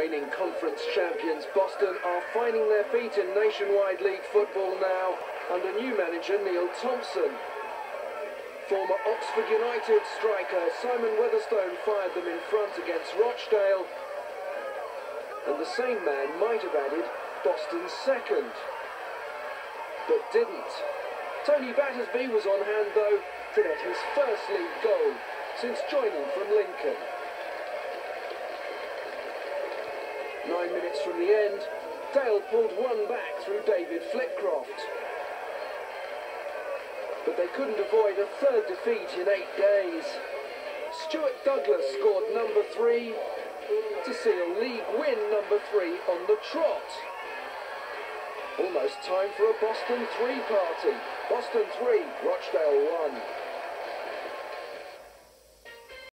Reigning conference champions Boston are finding their feet in Nationwide League football now under new manager Neil Thompson. Former Oxford United striker Simon Weatherstone fired them in front against Rochdale. And the same man might have added Boston's second. But didn't. Tony Battersby was on hand though to net his first league goal since joining from Lincoln. Nine minutes from the end, Dale pulled one back through David Flitcroft. But they couldn't avoid a third defeat in eight days. Stuart Douglas scored number three to seal league win number three on the trot. Almost time for a Boston 3 party. Boston 3, Rochdale 1.